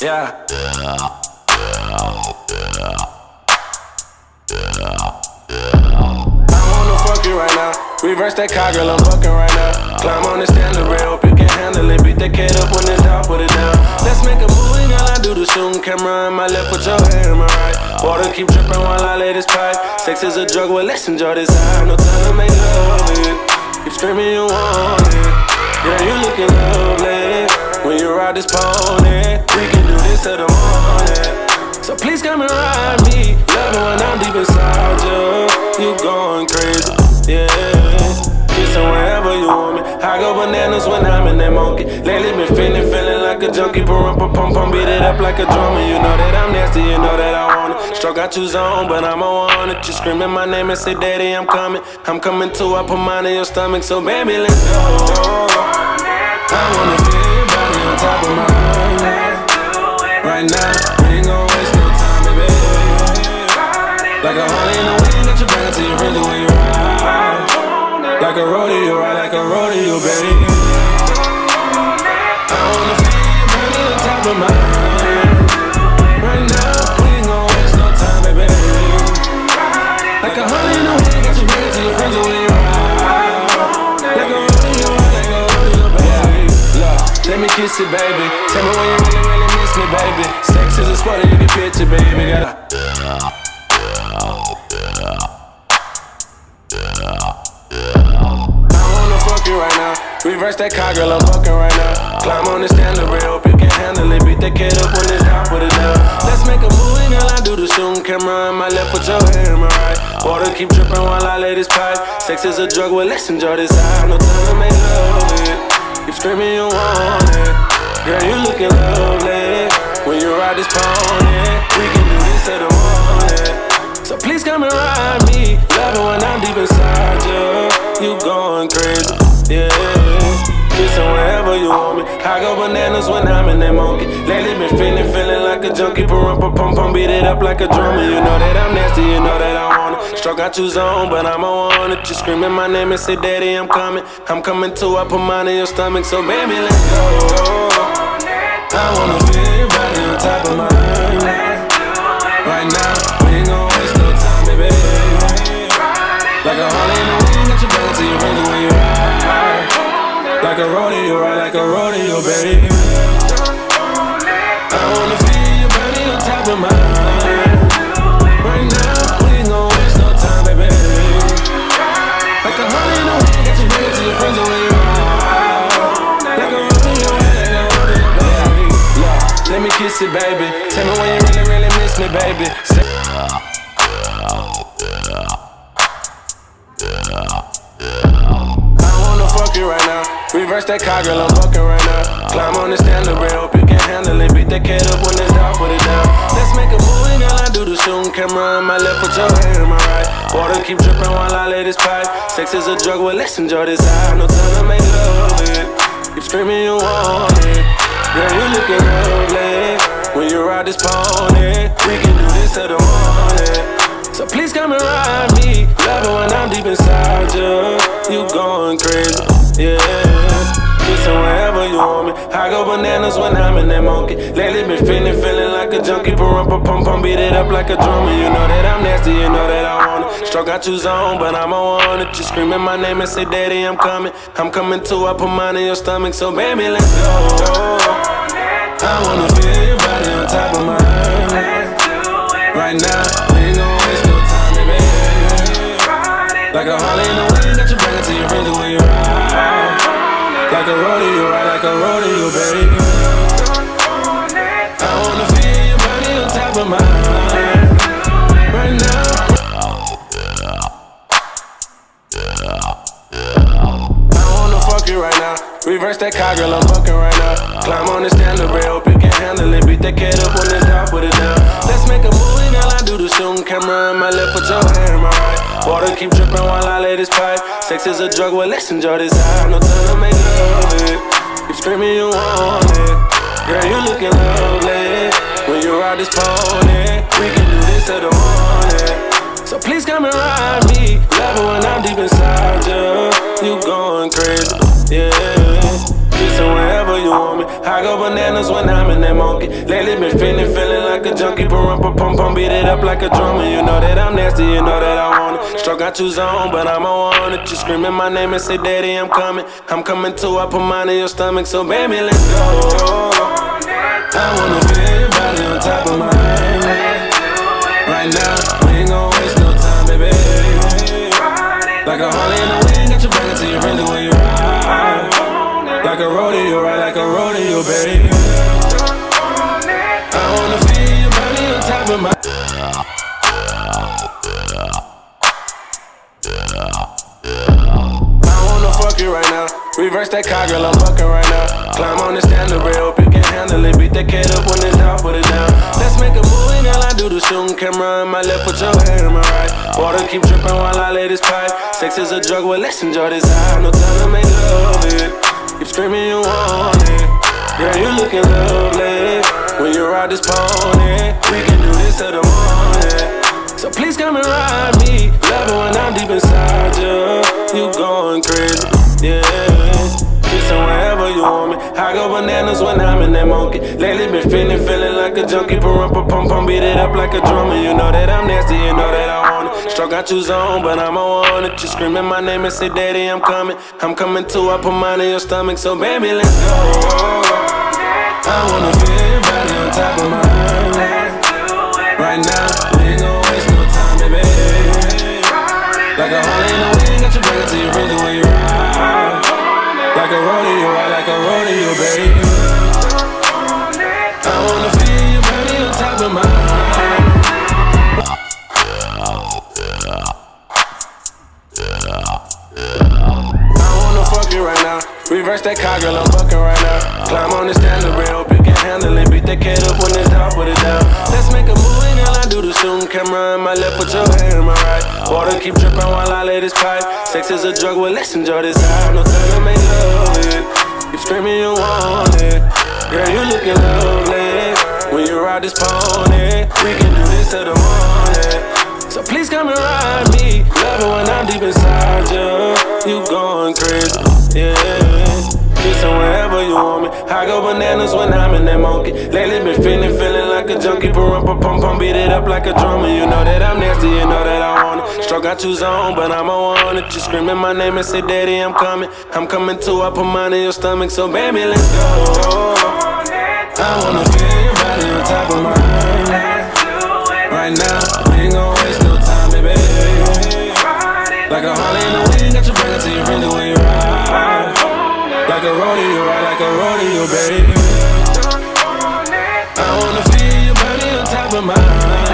Yeah. Right now. Reverse that car, girl, I'm bucking right now. Climb on the standard rail, hope you can handle it. Beat that kid up when it's down, put it down. Let's make a camera in my left, put your hand in my right. Water keep dripping while I lay this pipe. Sex is a drug, well, let's enjoy this high. No time to make love it. Keep screaming, you want it. Girl, you looking lovely. When you ride this pony, we can do this a junkie. Pum pum pum pum, beat it up like a drummer. You know that I'm nasty, you know that I want it. Stroke out you zone, but I'm on it. You screaming my name and say, Daddy, I'm coming. I'm coming too. I put mine in your stomach, so baby, let's go. I wanna feel your body on top of mine. Right now, of mine. Right now, we ain't gon' waste no time, baby. Like a you. Let me kiss it, baby. Tell me when you really, really miss me, baby. Sex is a sport you can picture, baby. Gotta I wanna fuck you right now. Reverse that car, girl, I'm bucking right now. Climb on the you can handle it. Beat that kid up when it's down, put it down. Let's make a movie, girl. I do the shooting camera in my left, put your hand in my right. Water keep dripping while I lay this pipe. Sex is a drug, well, let's enjoy this high. No time to make love it. Keep screaming, you want it. Girl, you looking lovely. When you ride this pony, we can do this till the morning. So please come and ride me. Love it when I'm deep inside go bananas when I'm in that monkey. Lately been feeling, feeling like a junkie. Pum pum pum pum, beat it up like a drummer. You know that I'm nasty, you know that I want it. Stroke out you zone, but I'm on it. You screaming my name and say, Daddy, I'm coming. I'm coming too. I put mine in your stomach, so baby, let's go. I wanna feel your body on top of mine. Right rodeo, You right now. Reverse that car, girl, I'm bucking right now. Climb on the standard rail, hope you can handle it. Beat that kid up when it's down, put it down. Let's make a movie, girl. I do the shooting camera in my left, put your hand in my right. Water keep dripping while I lay this pipe. Sex is a drug, well, let's enjoy this high. No time to make love it. Keep screaming, you want it. Girl, you looking lovely. When you ride this pony, we can do this till the morning. So please come and ride me. Love it when I'm deep inside you. You going crazy, yeah. Kissing wherever you want me. I go bananas when I'm in that monkey. Lately been feeling, feeling like a junkie. Pum pum pum pum, beat it up like a drummer. You know that I'm nasty, you know that I want it. Stroke out you zone, but I'm on it. You screaming my name and say, Daddy, I'm coming. I'm coming too. I put mine in your stomach, so baby, let's go. I wanna feel your body on top of mine. Right now, Like a Harley in the wind, got your back to your friends when you ride. Like a rodeo, ride like a rodeo, baby. I wanna feel your body on top of mine. Right now. I wanna fuck you right now. Reverse that car, girl, I'm bucking right now. Climb on the standard rail, hope you can handle it. Beat that kid up when it's down, put it down. Let's make a movie, girl. I do the shooting camera in my left, put your hand in my right. Water keep dripping while I lay this pipe. Sex is a drug, well, let's enjoy this high. No time to make love it. Keep screaming, you want it. Girl, you looking lovely. When you ride this pony, we can do this till the morning. So please come and ride me. Love it when I'm deep inside you. You going crazy, yeah. I go bananas when I'm in that monkey. Lately been feeling, feeling like a junkie. Pump, pump, pump, pump, beat it up like a drummer. You know that I'm nasty, you know that I want it. Struck out two zone, but I'm on it. You screaming my name and say, Daddy, I'm coming. I'm coming too. I put mine in your stomach, so baby, let's go. I wanna feel your body on top of mine. Right now, we ain't gon' waste no time, baby. Like a Harley in the wind, got your back until you're friendly when you ride. Rodeo, right like a rodeo, baby. I wanna feel your body on top of my. I wanna fuck you right now. Reverse that car, girl, I'm bucking right now. Climb on the stand up, hope you can handle it. Beat that kid up when it's down, put it down. Let's make a movie, all I do the shooting camera in my left, put your hand in my right. Water keep dripping while I lay this pipe. Sex is a drug, well, let's enjoy this high. No time to make love it. Keep screaming, you want it. Girl, you looking lovely. When you ride this pony, we can do this till the morning. So please come and ride me. Love when I'm deep inside you. You going crazy, yeah. Kissing wherever you want me. I go bananas when I'm in that monkey. Lately been feeling, feeling like a junkie. Pump, pump, pump, pump, beat it up like a drummer. You know that I'm nasty, you know that I want Struck out two zone, but I'm on it. You screaming my name and say, Daddy, I'm coming. I'm coming too. I put mine in your stomach, so baby, let's go. I wanna feel camera in my left, put your hand in my right. Water keep dripping while I lay this pipe. Sex is a drug, well, let's enjoy this high. No time to make love it. You screaming, you want it. Girl, you looking lovely. When you ride this pony, we can do this till the morning. So please come and ride me. Love it when I'm deep inside you. You going crazy, yeah. Kissing wherever you want me. I go bananas when I'm in that monkey. Lately been feeling, feeling like a junkie. Pump, pump, pump, pump, beat it up like a drummer. You know that I'm nasty, you know that I want it. Struck out two zone, but I'm on it. You screaming my name and say, Daddy, I'm coming. I'm coming too. I put mine in your stomach, so baby, let's go. I wanna feel your body on top of mine. Right now, we ain't gon' waste no time, baby. Like a Harley in the wind, got your like a rodeo, ride like a rodeo, baby. I wanna feel your body on top of mine.